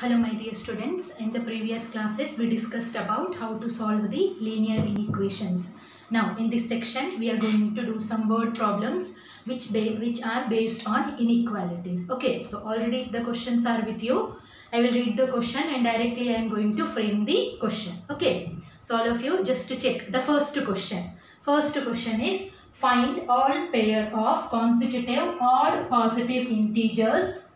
Hello my dear students, in the previous classes we discussed about how to solve the linear inequations. Now in this section we are going to do some word problems which, which are based on inequalities. Okay, so already the questions are with you. I will read the question and directly I am going to frame the question. Okay, so all of you just to check the first question. First question is find all pair of consecutive odd positive integers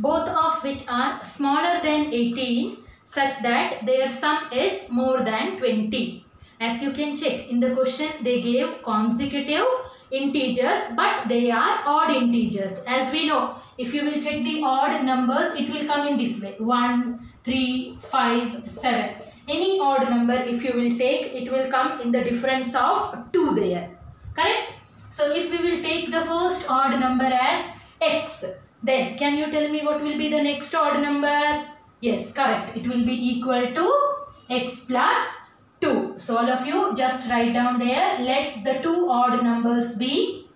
both of which are smaller than 18 such that their sum is more than 20. As you can check in the question they gave consecutive integers but they are odd integers. As we know if you will check the odd numbers it will come in this way 1, 3, 5, 7. Any odd number if you will take it will come in the difference of 2 there. Correct? So if we will take the first odd number as x then can you tell me what will be the next odd number? Yes, correct. It will be equal to x plus 2. So all of you just write down there. Let the two odd numbers be.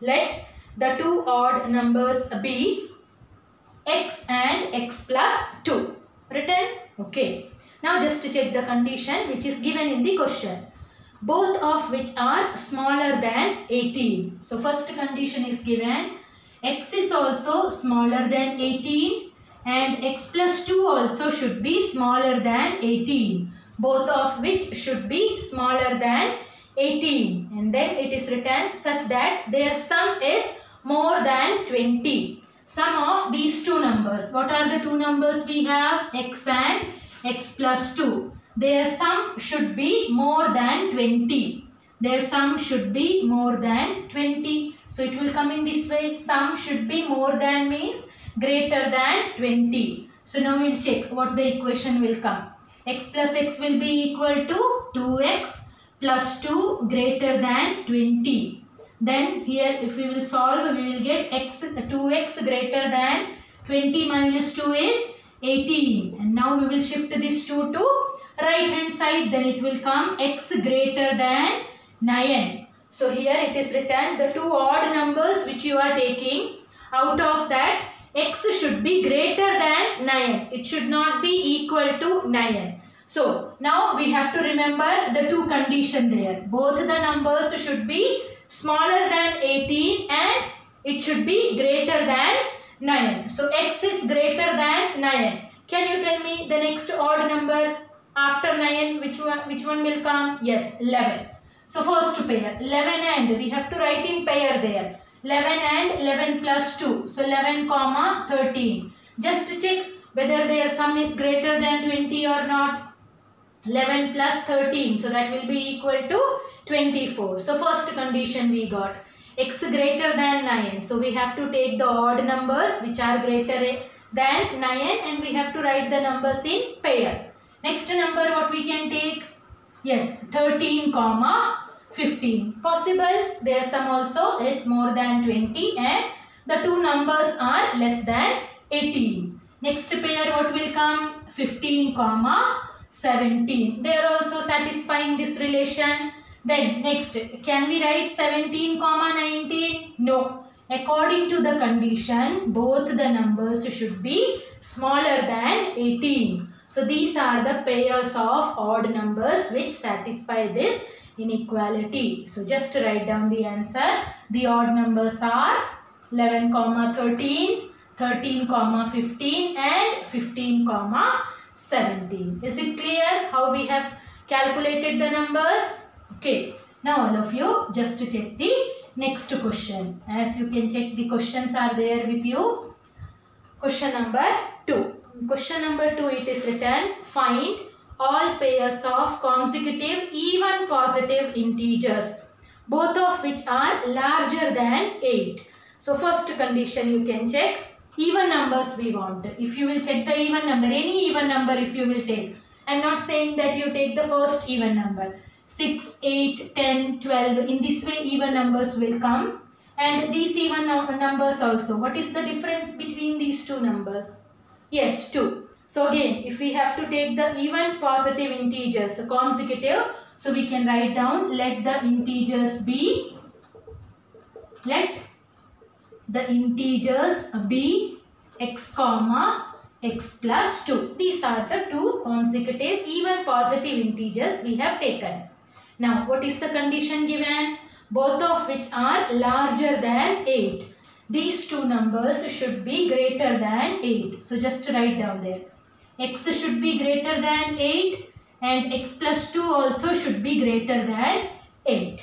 Let the two odd numbers be x and x plus 2. Written? Okay. Now just to check the condition which is given in the question. Both of which are smaller than 18. So first condition is given x is also smaller than 18 and x plus 2 also should be smaller than 18 both of which should be smaller than 18 and then it is written such that their sum is more than 20 sum of these two numbers. What are the two numbers we have? X and x plus 2 their sum should be more than 20 their sum should be more than 20 so it will come in this way. Sum should be more than means greater than 20. So now we will check what the equation will come. x plus x will be equal to 2x plus 2 greater than 20. Then here if we will solve we will get x 2x greater than 20 minus 2 is 18. And now we will shift this 2 to right hand side then it will come x greater than 9 so here it is written the two odd numbers which you are taking out of that x should be greater than 9. It should not be equal to 9. So now we have to remember the two condition there. Both the numbers should be smaller than 18 and it should be greater than 9. So x is greater than 9. Can you tell me the next odd number after 9 which one which one will come? Yes 11. So first pair 11 and we have to write in pair there. 11 and 11 plus 2. So 11 comma 13. Just check whether their sum is greater than 20 or not. 11 plus 13. So that will be equal to 24. So first condition we got x greater than 9. So we have to take the odd numbers which are greater than 9 and we have to write the numbers in pair. Next number what we can take? Yes, 13 comma 15. Possible, their sum also is more than 20 and the two numbers are less than 18. Next pair what will come? 15 comma 17. They are also satisfying this relation. Then next, can we write 17 comma 19? No. According to the condition, both the numbers should be smaller than 18. So these are the pairs of odd numbers which satisfy this inequality. So just write down the answer. The odd numbers are 11 comma 13, 13 comma 15 and 15 comma 17. Is it clear how we have calculated the numbers? Okay. Now all of you just to check the next question. As you can check the questions are there with you. Question number 2. Question number 2 it is written find all pairs of consecutive even positive integers both of which are larger than 8. So first condition you can check even numbers we want. If you will check the even number, any even number if you will take. I am not saying that you take the first even number. 6, 8, 10, 12. In this way even numbers will come. And these even numbers also. What is the difference between these two numbers? Yes, 2. So again, if we have to take the even positive integers, consecutive, so we can write down, let the integers be, let the integers be x comma x plus 2. These are the two consecutive even positive integers we have taken. Now what is the condition given? Both of which are larger than 8. These two numbers should be greater than 8. So just write down there. x should be greater than 8 and x plus 2 also should be greater than 8.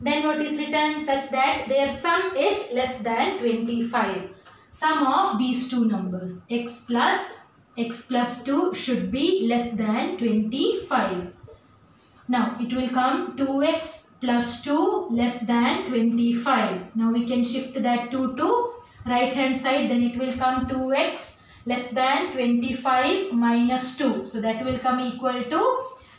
Then what is written such that their sum is less than 25 sum of these two numbers x plus x plus 2 should be less than 25. Now it will come 2x plus 2 less than 25. Now we can shift that 2 to right hand side then it will come 2x less than 25 minus 2. So that will come equal to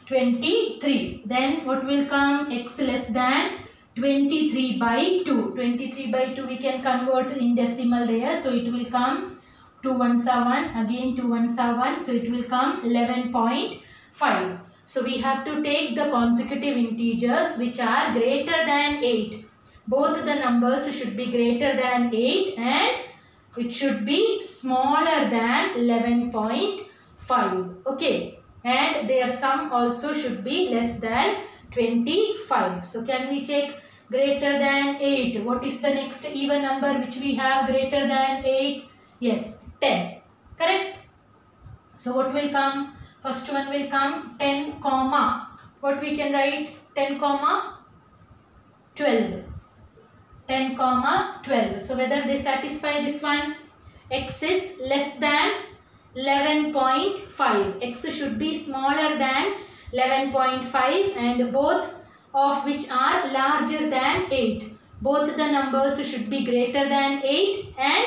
23. Then what will come x less than 23 by 2. 23 by 2 we can convert in decimal there. So it will come 2 ones are 1. Again 2 ones are 1. So it will come 11.5. So we have to take the consecutive integers which are greater than 8. Both the numbers should be greater than 8 and it should be smaller than 11.5. Okay. And their sum also should be less than 25. So can we check greater than 8. What is the next even number which we have greater than 8? Yes, 10. Correct? So what will come? First one will come 10 comma. What we can write? 10 comma 12. 10 comma 12. So whether they satisfy this one? X is less than 11.5. X should be smaller than 11.5 and both of which are larger than 8. Both the numbers should be greater than 8 and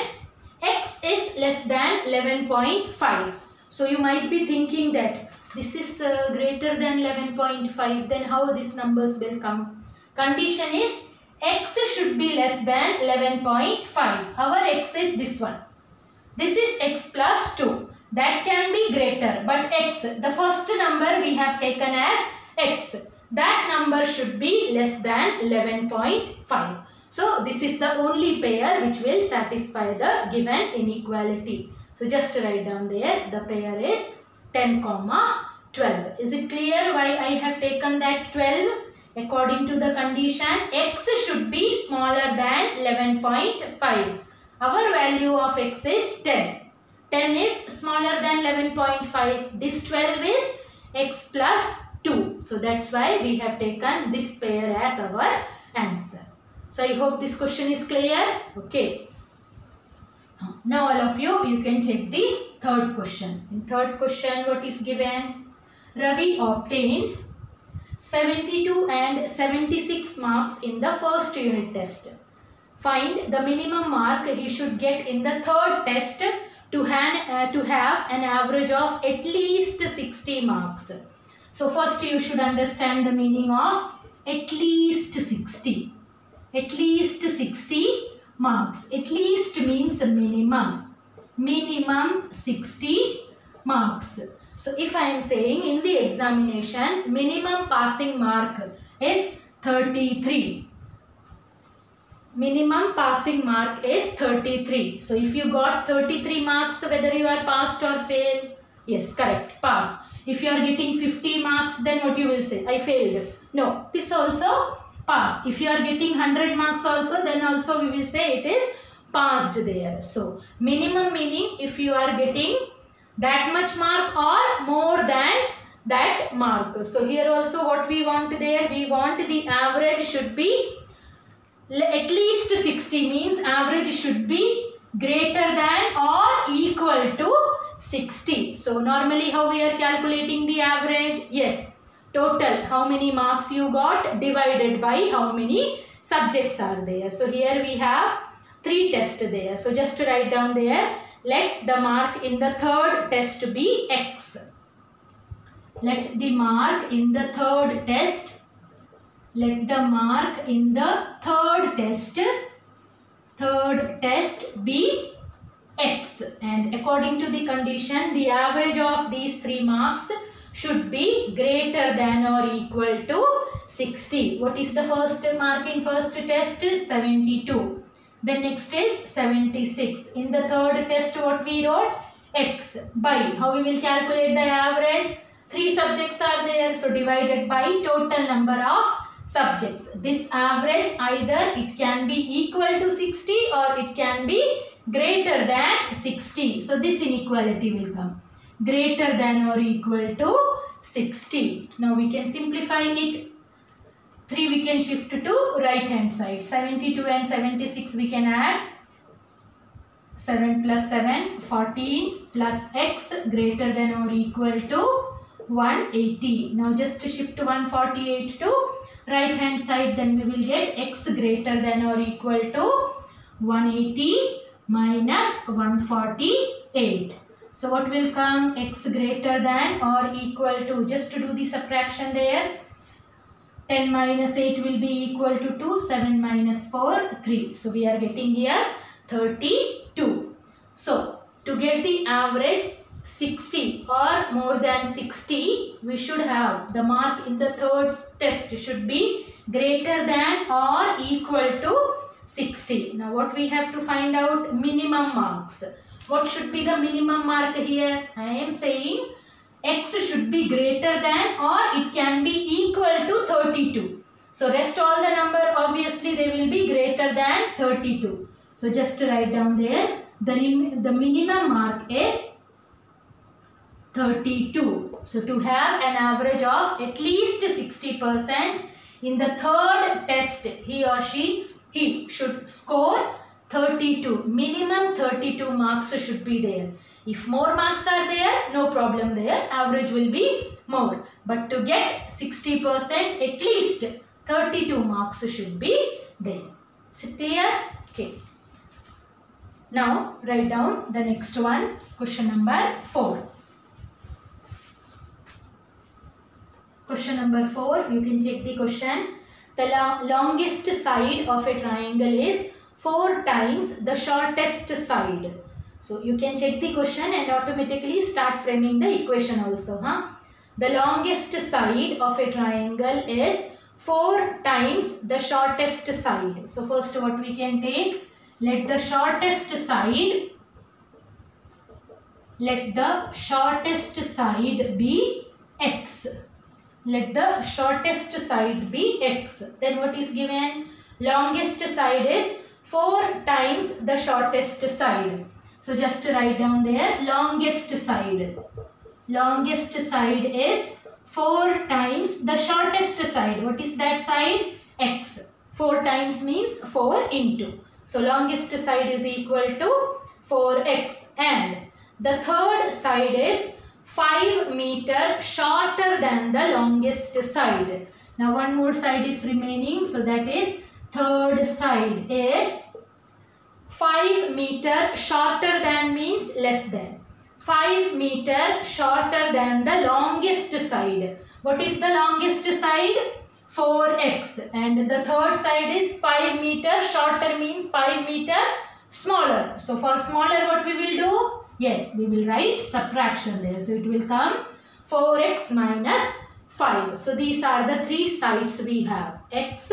x is less than 11.5. So you might be thinking that this is uh, greater than 11.5 then how these numbers will come. Condition is x should be less than 11.5. Our x is this one. This is x plus 2. That can be greater but x the first number we have taken as x that number should be less than 11.5. So this is the only pair which will satisfy the given inequality. So just write down there the pair is 10 comma 12. Is it clear why I have taken that 12? According to the condition x should be smaller than 11.5. Our value of x is 10. 10 is smaller than 11.5. This 12 is x plus 2. So that's why we have taken this pair as our answer. So I hope this question is clear. Okay. Now all of you, you can check the third question. In third question, what is given? Ravi obtained 72 and 76 marks in the first unit test. Find the minimum mark he should get in the third test to, uh, to have an average of at least 60 marks. So first you should understand the meaning of at least 60. At least 60 marks. At least means minimum. Minimum 60 marks. So if I am saying in the examination minimum passing mark is 33. Minimum passing mark is 33. So if you got 33 marks whether you are passed or fail. Yes correct pass. If you are getting 50 marks, then what you will say? I failed. No, this also pass. If you are getting 100 marks also, then also we will say it is passed there. So, minimum meaning if you are getting that much mark or more than that mark. So, here also what we want there, we want the average should be at least 60 means average should be greater than or equal to 60. So normally how we are calculating the average? Yes, total how many marks you got divided by how many subjects are there. So here we have three tests there. So just write down there. Let the mark in the third test be x. Let the mark in the third test let the mark in the third test third test be x and according to the condition the average of these three marks should be greater than or equal to 60. What is the first mark in first test? 72. The next is 76. In the third test what we wrote? x by how we will calculate the average three subjects are there so divided by total number of subjects this average either it can be equal to 60 or it can be greater than 60 so this inequality will come greater than or equal to 60 now we can simplify it. 3 we can shift to right hand side. 72 and 76 we can add. 7 plus 7 14 plus x greater than or equal to 180 now just to shift 148 to right hand side then we will get x greater than or equal to 180 minus 148 so what will come? X greater than or equal to just to do the subtraction there. 10 minus 8 will be equal to 2 7 minus 4 3 so we are getting here 32 so to get the average 60 or more than 60 we should have the mark in the third test should be greater than or equal to 60 now what we have to find out? Minimum marks what should be the minimum mark here? I am saying x should be greater than or it can be equal to 32 so rest all the number obviously they will be greater than 32 so just write down there the, the minimum mark is 32. So to have an average of at least 60% in the third test, he or she, he should score 32. Minimum 32 marks should be there. If more marks are there, no problem there. Average will be more. But to get 60%, at least 32 marks should be there. Is it clear? Okay. Now, write down the next one. Question number 4. Question number 4, you can check the question. The longest side of a triangle is 4 times the shortest side. So you can check the question and automatically start framing the equation also. Huh? The longest side of a triangle is 4 times the shortest side. So first what we can take, let the shortest side, let the shortest side be x let the shortest side be x. Then what is given? Longest side is 4 times the shortest side. So just write down there longest side. Longest side is 4 times the shortest side. What is that side? x. 4 times means 4 into. So longest side is equal to 4x and the third side is 5 meter shorter than the longest side. Now one more side is remaining. So that is third side is 5 meter shorter than means less than. 5 meter shorter than the longest side. What is the longest side? 4x and the third side is 5 meter shorter means 5 meter smaller. So for smaller what we will do? Yes, we will write subtraction there. So it will come 4x minus 5. So these are the three sides we have. x,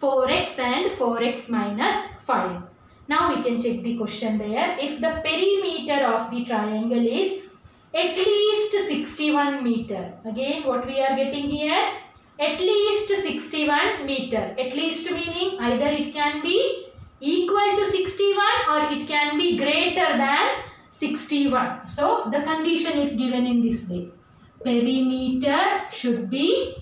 4x and 4x minus 5. Now we can check the question there. If the perimeter of the triangle is at least 61 meter. Again what we are getting here? At least 61 meter. At least meaning either it can be equal to 61 or it can be greater than 61. So the condition is given in this way. Perimeter should be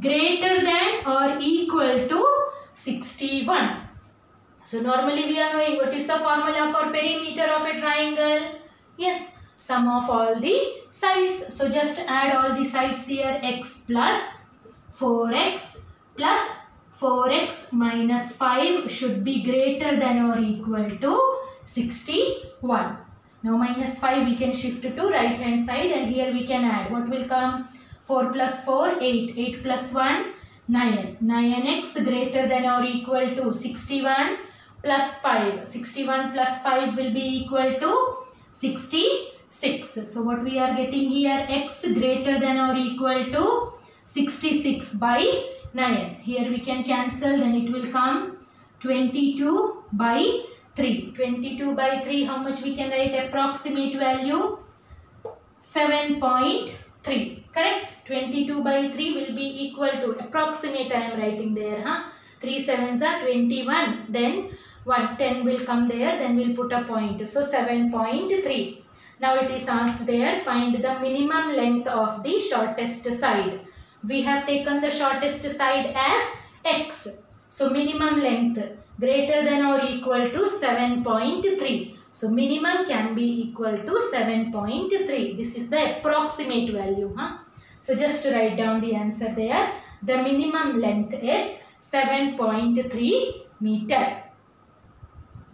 greater than or equal to 61. So normally we are knowing what is the formula for perimeter of a triangle? Yes, sum of all the sides. So just add all the sides here x plus 4x plus 4x minus 5 should be greater than or equal to 61. Now minus 5 we can shift to right hand side and here we can add. What will come? 4 plus 4, 8. 8 plus 1, 9. 9x greater than or equal to 61 plus 5. 61 plus 5 will be equal to 66. So what we are getting here? x greater than or equal to 66 by 9. Here we can cancel then it will come 22 by 3. 22 by 3, how much we can write approximate value? 7.3. Correct? 22 by 3 will be equal to approximate I am writing there. Huh? 3 sevens are 21. Then 1 10 will come there. Then we'll put a point. So 7.3. Now it is asked there find the minimum length of the shortest side. We have taken the shortest side as x. So minimum length greater than or equal to 7.3. So minimum can be equal to 7.3. This is the approximate value. Huh? So just to write down the answer there. The minimum length is 7.3 meter.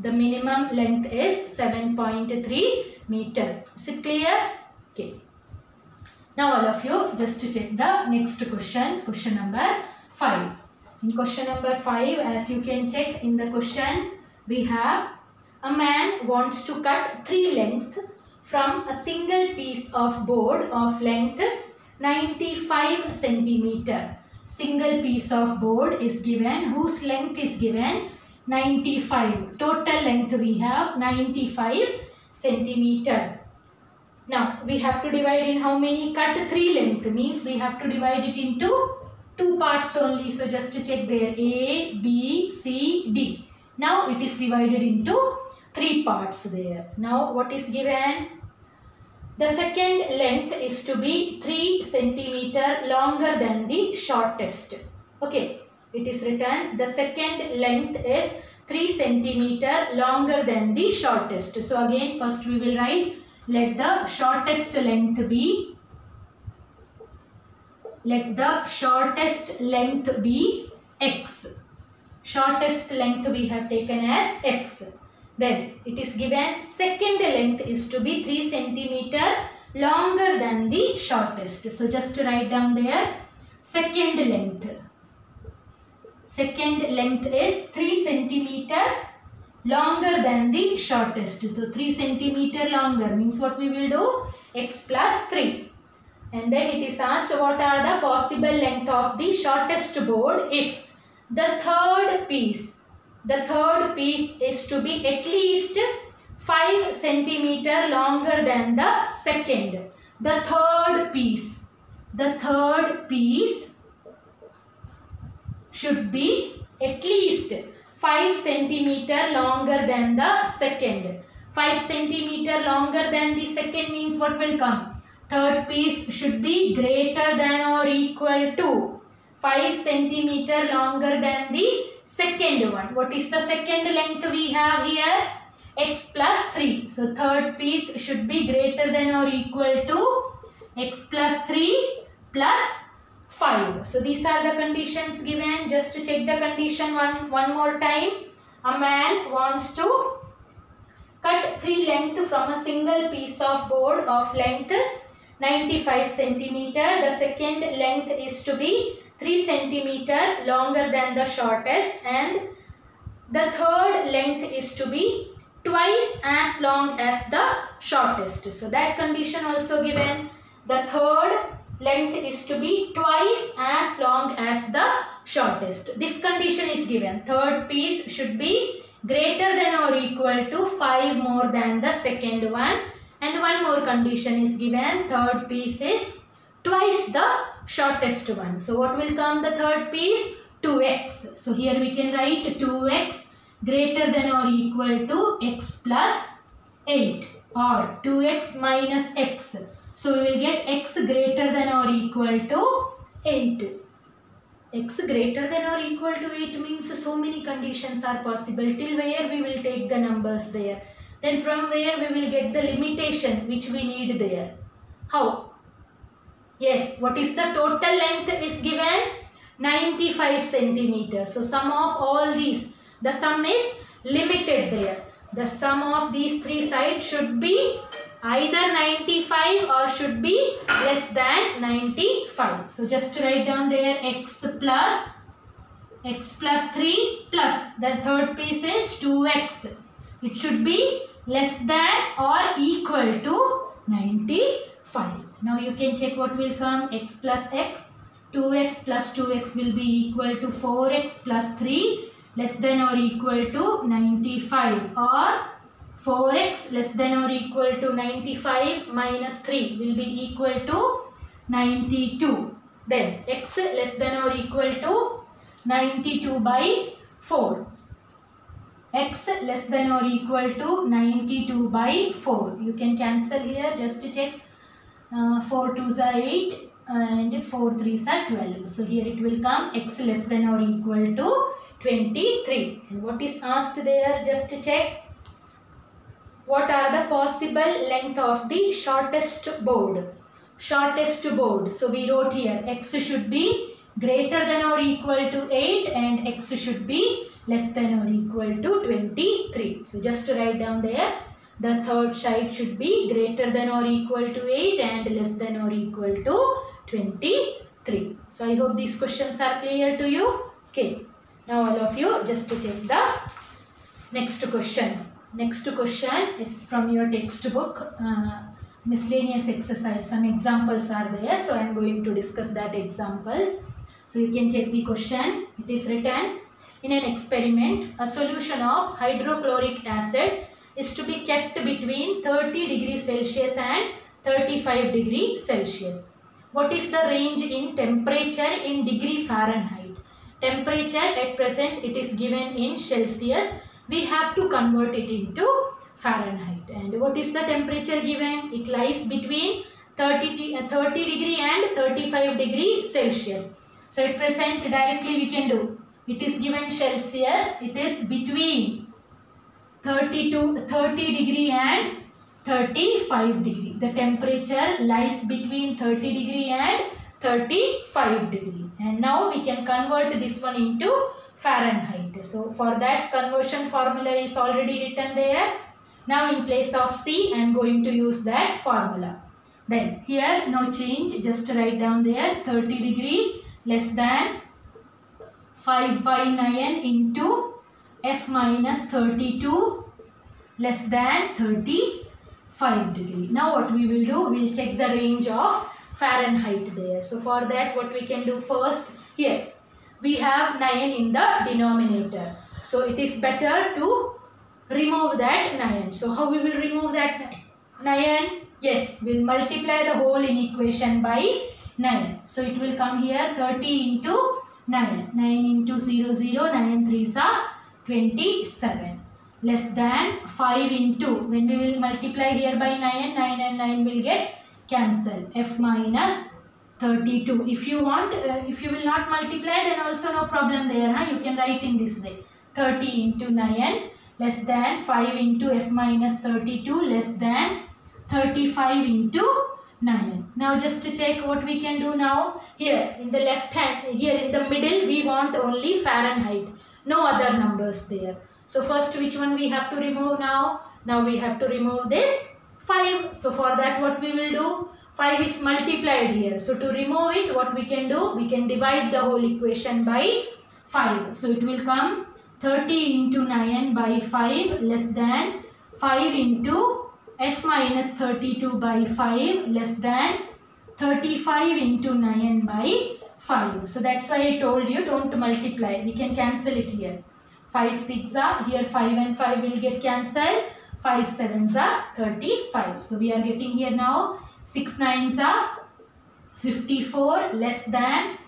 The minimum length is 7.3 meter. Is it clear? Okay. Now all of you just to check the next question. Question number 5. In question number 5 as you can check in the question we have a man wants to cut three lengths from a single piece of board of length 95 centimeter. Single piece of board is given whose length is given 95. Total length we have 95 centimeter. Now we have to divide in how many cut three length means we have to divide it into two parts only. So just to check there A, B, C, D. Now it is divided into three parts there. Now what is given? The second length is to be 3 centimeter longer than the shortest. Okay, it is written the second length is 3 centimeter longer than the shortest. So again first we will write let the shortest length be let the shortest length be x. Shortest length we have taken as x. Then it is given second length is to be 3 centimeter longer than the shortest. So just write down there second length. Second length is 3 centimeter longer than the shortest. So 3 centimeter longer means what we will do? x plus 3. And then it is asked what are the possible length of the shortest board if the third piece, the third piece is to be at least 5 centimeter longer than the second. The third piece, the third piece should be at least 5 centimeter longer than the second. 5 centimeter longer than the second means what will come? Third piece should be greater than or equal to 5 centimeter longer than the second one. What is the second length we have here? x plus 3. So third piece should be greater than or equal to x plus 3 plus 5. So these are the conditions given. Just to check the condition one, one more time. A man wants to cut three length from a single piece of board of length 95 centimeter. The second length is to be 3 centimeter longer than the shortest and the third length is to be twice as long as the shortest. So that condition also given. The third length is to be twice as long as the shortest. This condition is given. Third piece should be greater than or equal to 5 more than the second one. And one more condition is given. Third piece is twice the shortest one. So what will come the third piece? 2x. So here we can write 2x greater than or equal to x plus 8 or 2x minus x. So we will get x greater than or equal to 8. x greater than or equal to 8 means so many conditions are possible. Till where we will take the numbers there. Then from where we will get the limitation which we need there. How? Yes, what is the total length is given? 95 centimeters. So sum of all these, the sum is limited there. The sum of these three sides should be either 95 or should be less than 95. So just write down there x plus x plus 3 plus the third piece is 2x. It should be less than or equal to 95. Now you can check what will come x plus x. 2x plus 2x will be equal to 4x plus 3 less than or equal to 95 or 4x less than or equal to 95 minus 3 will be equal to 92. Then x less than or equal to 92 by 4. x less than or equal to 92 by 4. You can cancel here just to check. Uh, 4 2s are 8 and 4 3s are 12. So here it will come x less than or equal to 23. And what is asked there just to check. What are the possible length of the shortest board? Shortest board. So we wrote here x should be greater than or equal to 8 and x should be less than or equal to 23. So just write down there the third side should be greater than or equal to 8 and less than or equal to 23. So I hope these questions are clear to you. Okay. Now all of you just to check the next question. Next question is from your textbook. Uh, miscellaneous exercise. Some examples are there. So I am going to discuss that examples. So you can check the question. It is written in an experiment. A solution of hydrochloric acid is to be kept between 30 degrees Celsius and 35 degrees Celsius. What is the range in temperature in degree Fahrenheit? Temperature at present it is given in Celsius. We have to convert it into Fahrenheit. And what is the temperature given? It lies between 30, uh, 30 degree and 35 degree Celsius. So at present directly we can do. It is given Celsius. It is between 30 to 30 degree and 35 degree. The temperature lies between 30 degree and 35 degree. And now we can convert this one into Fahrenheit. So for that conversion formula is already written there. Now in place of C I am going to use that formula. Then here no change just write down there 30 degree less than 5 by 9 into F minus 32 less than 35 degree. Now what we will do, we will check the range of Fahrenheit there. So for that what we can do first, here we have 9 in the denominator. So it is better to remove that 9. So how we will remove that 9? Yes, we will multiply the whole in equation by 9. So it will come here 30 into 9. 9 into 0, 0, 9 3s are 27. Less than 5 into, when we will multiply here by 9, 9 and 9 will get cancelled. F minus 32. If you want, uh, if you will not multiply then also no problem there. Huh? You can write in this way. 30 into 9 less than 5 into f minus 32 less than 35 into 9. Now just to check what we can do now. Here in the left hand, here in the middle we want only Fahrenheit. No other numbers there. So first which one we have to remove now? Now we have to remove this 5. So for that what we will do? 5 is multiplied here. So to remove it what we can do? We can divide the whole equation by 5. So it will come 30 into 9 by 5 less than 5 into f minus 32 by 5 less than 35 into 9 by 5. So that's why I told you don't multiply. We can cancel it here. 5 6 are here 5 and 5 will get cancelled. 5 7s are 35. So we are getting here now 6 9s are 54 less than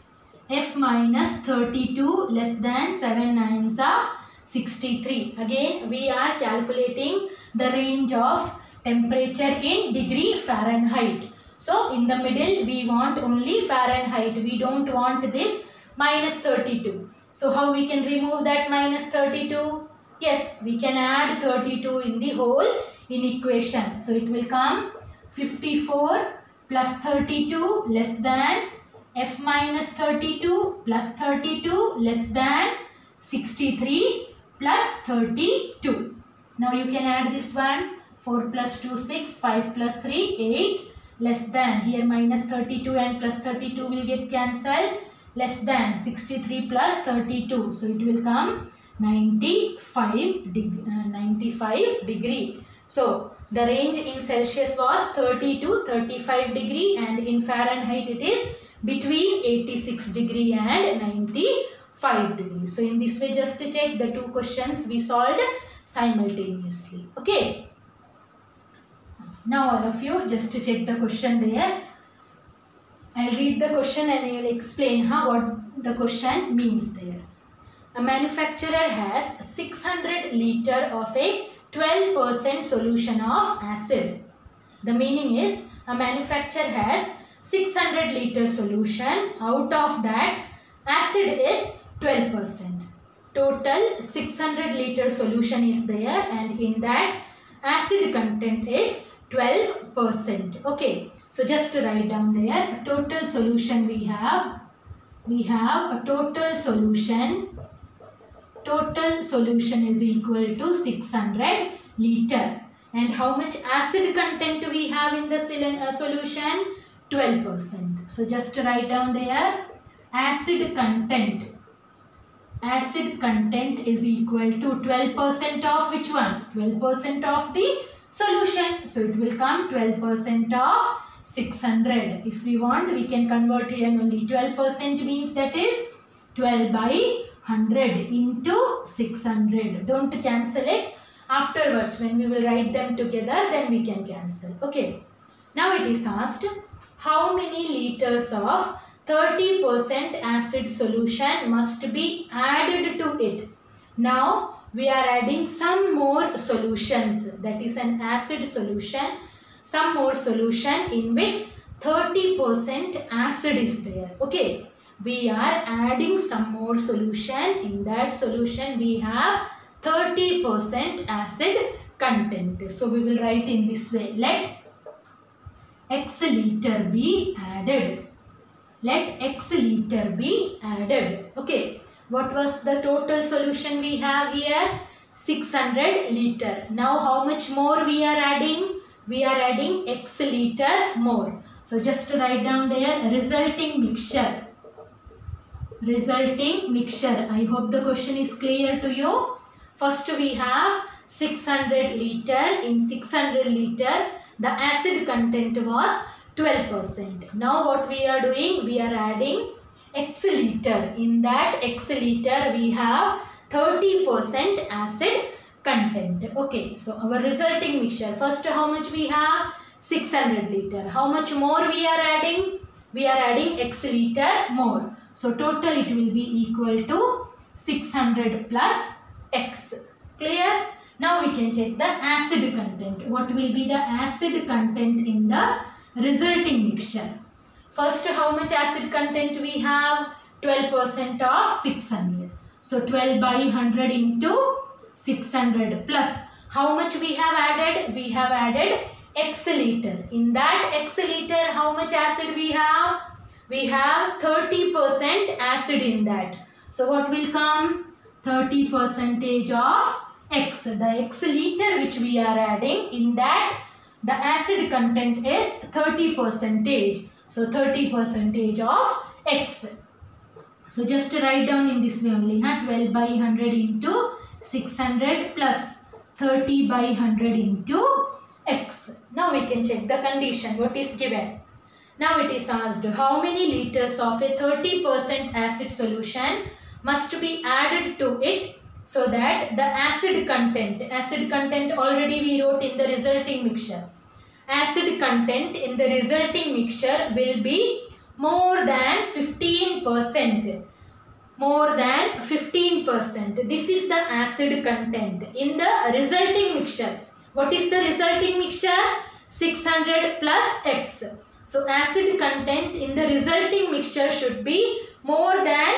f minus 32 less than 7 9s are 63. Again we are calculating the range of temperature in degree Fahrenheit. So in the middle we want only Fahrenheit. We don't want this minus 32. So how we can remove that minus 32? Yes, we can add 32 in the whole in equation. So it will come 54 plus 32 less than f minus 32 plus 32 less than 63 plus 32. Now you can add this one 4 plus 2 6 5 plus 3 8 less than here minus 32 and plus 32 will get cancelled less than 63 plus 32. So it will come 95 degree, uh, 95 degree. So the range in Celsius was 30 to 35 degree and in Fahrenheit it is between 86 degree and 95 degree So in this way just check the two questions we solved simultaneously. Okay. Now all of you just to check the question there. I'll read the question and I will explain how what the question means there. A manufacturer has 600 liter of a 12% solution of acid. The meaning is a manufacturer has 600 liter solution. Out of that acid is 12%. Total 600 liter solution is there and in that acid content is 12%. Okay. So just to write down there total solution we have. We have a total solution. Total solution is equal to 600 liter. And how much acid content we have in the uh, solution? 12%. So just to write down there acid content acid content is equal to 12% of which one? 12% of the solution. So it will come 12% of 600. If we want, we can convert here only 12% means that is 12 by 100 into 600. Don't cancel it. Afterwards, when we will write them together, then we can cancel. Okay. Now it is asked, how many liters of 30% acid solution must be added to it. Now we are adding some more solutions that is an acid solution some more solution in which 30% acid is there. Okay. We are adding some more solution. In that solution we have 30% acid content. So we will write in this way. Let x liter be added let x liter be added. Okay. What was the total solution we have here? 600 liter. Now how much more we are adding? We are adding x liter more. So just write down there resulting mixture. Resulting mixture. I hope the question is clear to you. First we have 600 liter. In 600 liter the acid content was 12%. Now what we are doing? We are adding x liter. In that x liter we have 30% acid content. Okay, so our resulting mixture. First how much we have? 600 liter. How much more we are adding? We are adding x liter more. So total it will be equal to 600 plus x. Clear? Now we can check the acid content. What will be the acid content in the resulting mixture. First, how much acid content we have? 12% of 600. So, 12 by 100 into 600 plus. How much we have added? We have added x liter. In that x liter, how much acid we have? We have 30% acid in that. So, what will come? 30 percentage of x. The x liter which we are adding in that the acid content is 30 percentage. So 30 percentage of X. So just write down in this way only. Huh? 12 by 100 into 600 plus 30 by 100 into X. Now we can check the condition. What is given? Now it is asked how many liters of a 30% acid solution must be added to it so that the acid content, acid content already we wrote in the resulting mixture acid content in the resulting mixture will be more than 15%. More than 15%. This is the acid content in the resulting mixture. What is the resulting mixture? 600 plus X. So acid content in the resulting mixture should be more than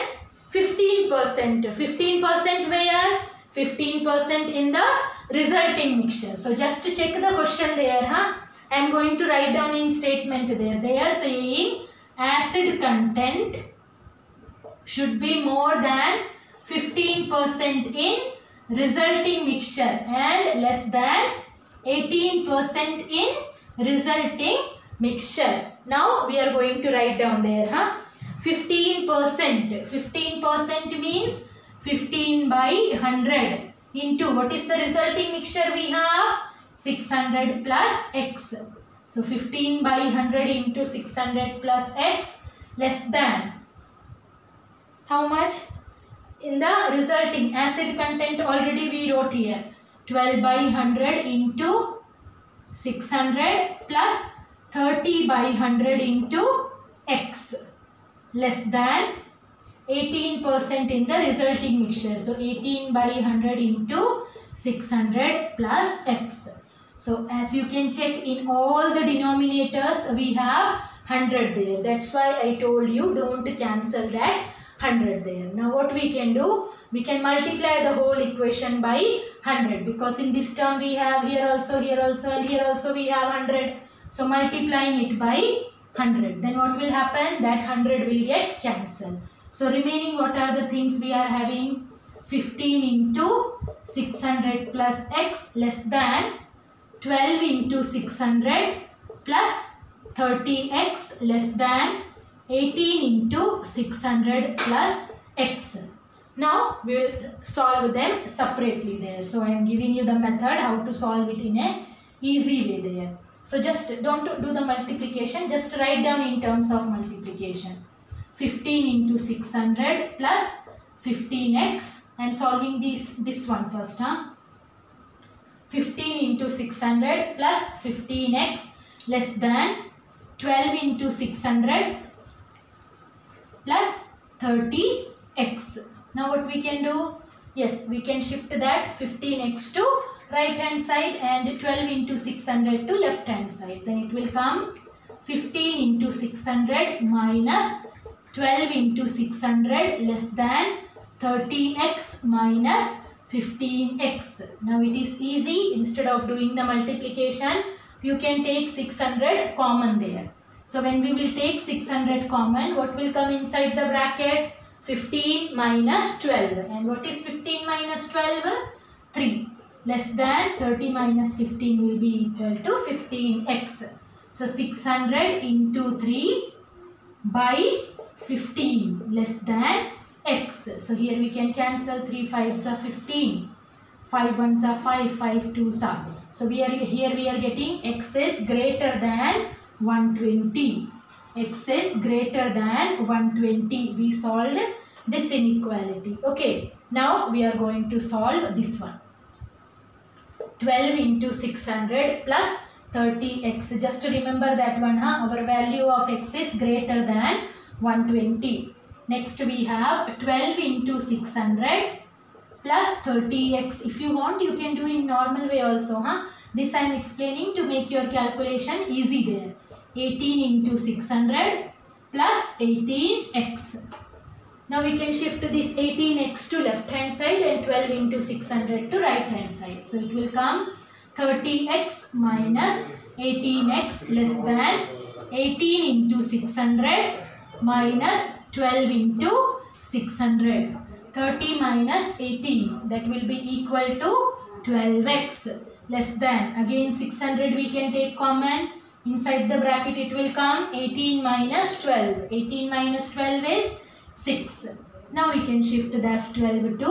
15%. 15% where? 15% in the resulting mixture. So just check the question there, huh? I am going to write down in statement there. They are saying acid content should be more than 15% in resulting mixture and less than 18% in resulting mixture. Now we are going to write down there. Huh? 15%. 15% means 15 by 100 into what is the resulting mixture we have? 600 plus x. So 15 by 100 into 600 plus x less than how much? in the resulting acid content already we wrote here 12 by 100 into 600 plus 30 by 100 into x less than 18% in the resulting mixture. So 18 by 100 into 600 plus x. So as you can check in all the denominators we have 100 there. That's why I told you don't cancel that 100 there. Now what we can do? We can multiply the whole equation by 100 because in this term we have here also, here also and here also we have 100. So multiplying it by 100. Then what will happen? That 100 will get cancelled. So remaining what are the things we are having? 15 into 600 plus x less than 12 into 600 plus 30x less than 18 into 600 plus x. Now we will solve them separately there. So I am giving you the method how to solve it in a easy way there. So just don't do the multiplication, just write down in terms of multiplication. 15 into 600 plus 15x. I am solving this, this one first. Huh? 15 into 600 plus 15x less than 12 into 600 plus 30x. Now what we can do? Yes, we can shift that 15x to right hand side and 12 into 600 to left hand side. Then it will come 15 into 600 minus 12 into 600 less than 30x minus 15x. Now it is easy. Instead of doing the multiplication, you can take 600 common there. So when we will take 600 common, what will come inside the bracket? 15 minus 12. And what is 15 minus 12? 3. Less than 30 minus 15 will be equal to 15x. So 600 into 3 by 15 less than x. So here we can cancel 3 5s are 15. 5 1s are 5, 5 2s are. So we are here we are getting x is greater than 120. x is greater than 120. We solved this inequality. Okay. Now we are going to solve this one. 12 into 600 plus 30x. Just remember that one. Huh? Our value of x is greater than 120. Next we have 12 into 600 plus 30x. If you want you can do in normal way also. Huh? This I am explaining to make your calculation easy there. 18 into 600 plus 18x. Now we can shift this 18x to left hand side and 12 into 600 to right hand side. So it will come 30x minus 18x less than 18 into 600 minus 12 into 600. 30 minus 18 that will be equal to 12x less than. Again 600 we can take common. Inside the bracket it will come 18 minus 12 18 minus 12 is 6 now we can shift dash 12 to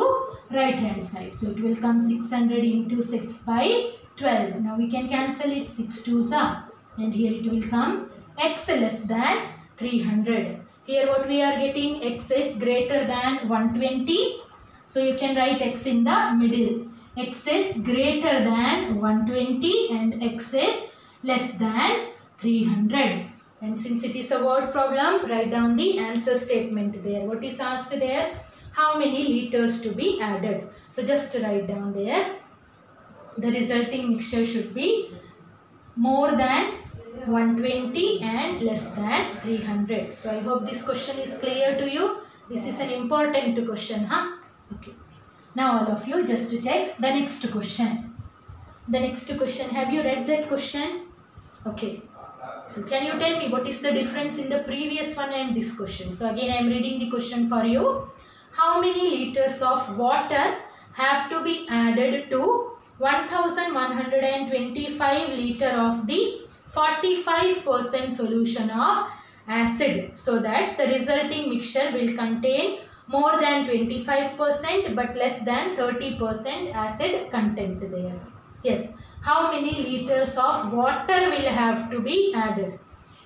right hand side. So it will come 600 into 6 by 12 now we can cancel it. 6 2s are. And here it will come x less than 300 here what we are getting x is greater than 120. So you can write x in the middle. x is greater than 120 and x is less than 300. And since it is a word problem, write down the answer statement there. What is asked there? How many liters to be added? So just write down there. The resulting mixture should be more than 120 and less than 300. So I hope this question is clear to you. This is an important question, huh? Okay. Now all of you just to check the next question. The next question, have you read that question? Okay. So can you tell me what is the difference in the previous one and this question? So again I am reading the question for you. How many liters of water have to be added to 1125 liter of the 45% solution of acid so that the resulting mixture will contain more than 25% but less than 30% acid content there. Yes, how many liters of water will have to be added?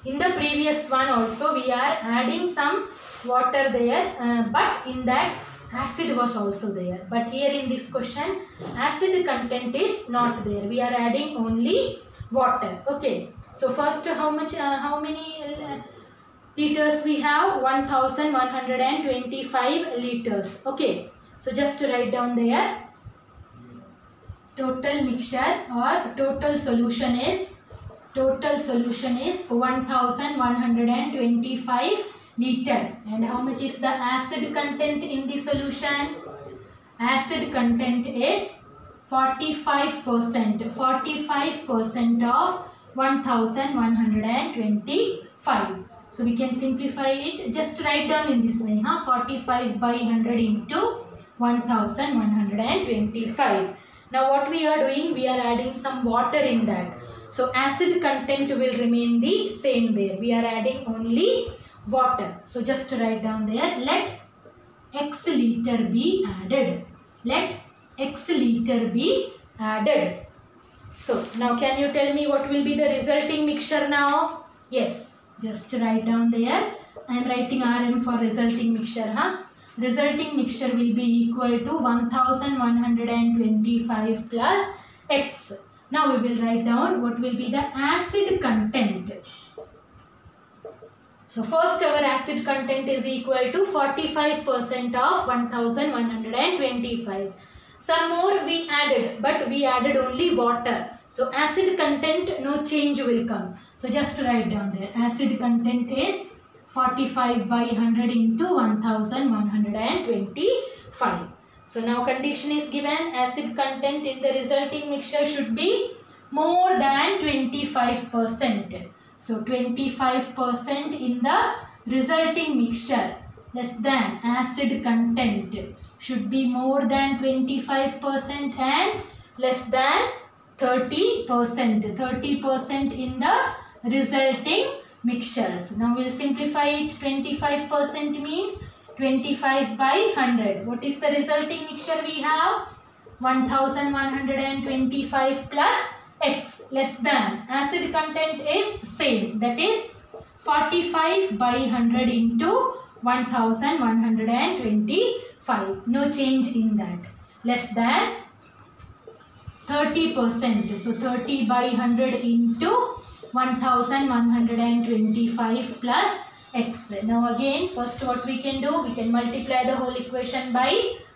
In the previous one also we are adding some water there uh, but in that acid was also there. But here in this question, acid content is not there. We are adding only water. Okay. So first, how much? Uh, how many uh, liters we have? 1125 liters. Okay. So just to write down there. Total mixture or total solution is total solution is 1125 liter and how much is the acid content in the solution acid content is 45 percent 45 percent of 1125 so we can simplify it just write down in this way huh? 45 by 100 into 1125 now what we are doing we are adding some water in that so acid content will remain the same there. We are adding only water. So just write down there. Let x liter be added. Let x liter be added. So now can you tell me what will be the resulting mixture now? Yes. Just write down there. I am writing Rm for resulting mixture. Huh? Resulting mixture will be equal to 1125 plus x. Now we will write down what will be the acid content. So first our acid content is equal to 45% of 1125. Some more we added but we added only water. So acid content no change will come. So just write down there acid content is 45 by 100 into 1125. So now condition is given acid content in the resulting mixture should be more than 25%. So 25% in the resulting mixture less than acid content should be more than 25% and less than 30%. 30% in the resulting mixture. So now we'll simplify it. 25% means 25 by 100. What is the resulting mixture we have? 1125 plus x less than. Acid content is same. That is 45 by 100 into 1125. No change in that. Less than 30%. So 30 by 100 into 1125 plus x. Now again first what we can do we can multiply the whole equation by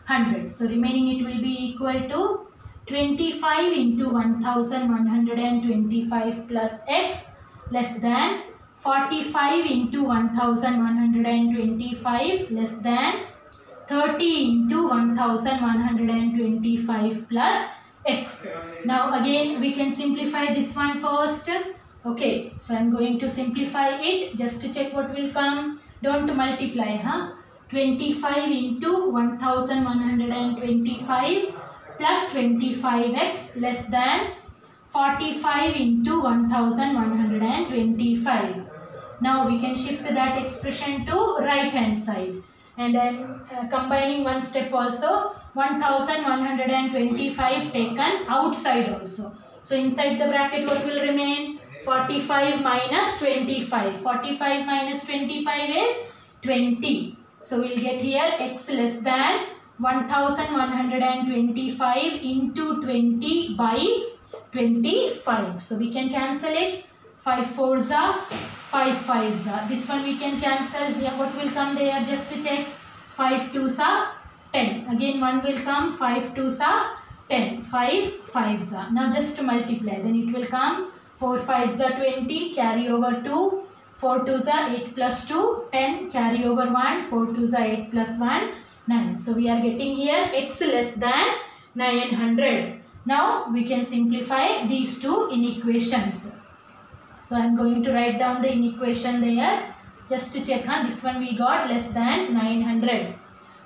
100. So remaining it will be equal to 25 into 1125 plus x less than 45 into 1125 less than 30 into 1125 plus x. Now again we can simplify this one first. Okay, so I'm going to simplify it just to check what will come. Don't multiply, huh? 25 into 1125 plus 25x less than 45 into 1125. Now we can shift that expression to right hand side and then uh, combining one step also 1125 taken outside also. So inside the bracket what will remain? 45 minus 25. 45 minus 25 is 20. So we'll get here x less than 1125 into 20 by 25. So we can cancel it. 5 4s are 5 5s are. This one we can cancel. Here what will come there just to check. 5 2s are 10. Again 1 will come. 5 2s are 10. 5 5s are. Now just to multiply. Then it will come. 4 5s are 20. Carry over 2. 4 2s are 8 plus 2. 10. Carry over 1. 4 2s are 8 plus 1. 9. So we are getting here x less than 900. Now we can simplify these two inequations. So I am going to write down the inequation there. Just to check, huh? this one we got less than 900.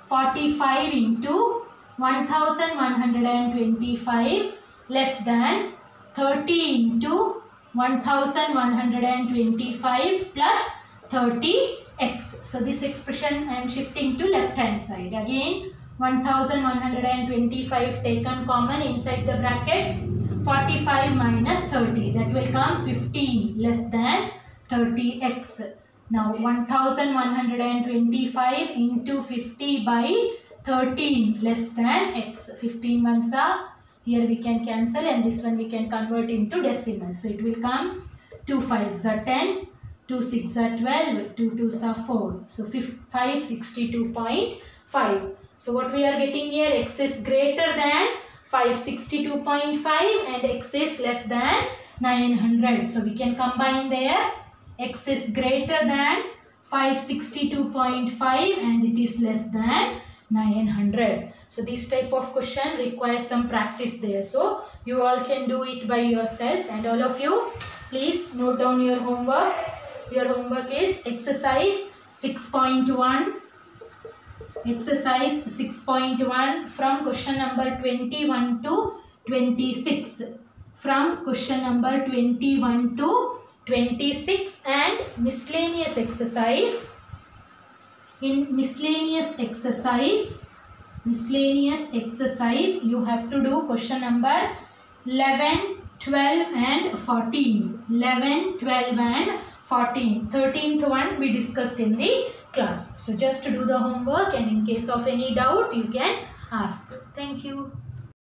45 into 1125 less than 30 into 1125 plus 30x. So this expression I am shifting to left hand side. Again 1125 taken common inside the bracket 45 minus 30 that will come 15 less than 30x. Now 1125 into 50 by 13 less than x. 15 ones are here we can cancel and this one we can convert into decimal. So it will come 2 5s are 10, 2 6 are 12, 2 2s are 4. So 562.5. So what we are getting here x is greater than 562.5 and x is less than 900. So we can combine there x is greater than 562.5 and it is less than 900. So this type of question requires some practice there. So you all can do it by yourself and all of you please note down your homework. Your homework is exercise 6.1 exercise 6.1 from question number 21 to 26 from question number 21 to 26 and miscellaneous exercise. In miscellaneous exercise miscellaneous exercise you have to do question number 11 12 and 14 11 12 and 14 13th one we discussed in the class. So just to do the homework and in case of any doubt you can ask. Thank you